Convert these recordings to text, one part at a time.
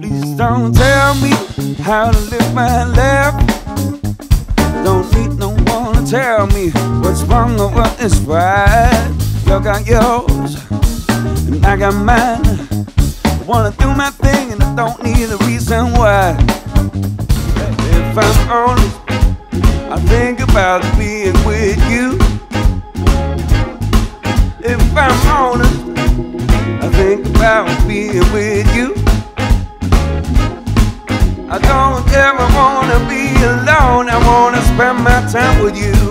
Please don't tell me how to live my life. Don't need no one to tell me what's wrong or what is right. You got yours, and I got mine. I wanna do my thing, and I don't need a reason why. If I'm honest, I think about being with you. I'm honest, I think about being with you. I don't ever wanna be alone. I wanna spend my time with you.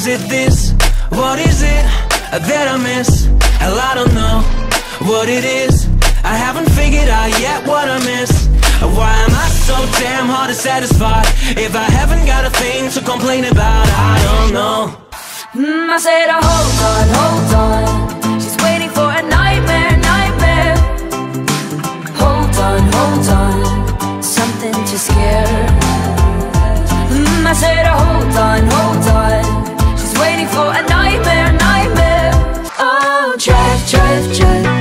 Is it this? What is it that I miss? Hell, I don't know what it is. I haven't figured out yet what I miss. Why am I so damn hard to satisfy? If I haven't got a thing to complain about, I don't know. Mm, I said, oh, hold on, hold on. She's waiting for a nightmare, nightmare. Hold on, hold on. Something to scare. Mm, I said, oh, hold on, hold on. Drive, drive